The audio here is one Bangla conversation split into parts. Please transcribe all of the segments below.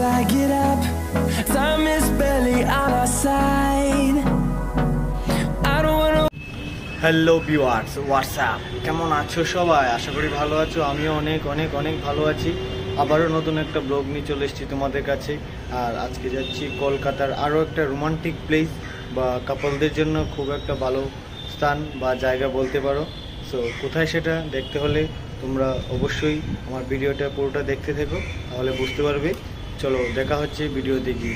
till I get up. Time is barely on our side. Hello viewers WhatsApp কেমন আছো সবাই? আশা করি ভালো আছো। আমিও অনেক অনেক অনেক ভালো আছি। আবারও নতুন একটা ব্লগ নিয়ে চলে এসেছি তোমাদের কাছে। আর আজকে যাচ্ছি কলকাতার আরও একটা রোমান্টিক প্লেস বা কাপলদের জন্য খুব একটা ভালো স্থান বা জায়গা বলতে পারো। সো কোথায় সেটা দেখতে হলে তোমরা অবশ্যই আমার ভিডিওটা পুরোটা দেখতে থেকো, তাহলে বুঝতে পারবে। চলো দেখা হচ্ছে ভিডিও দেখি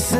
left.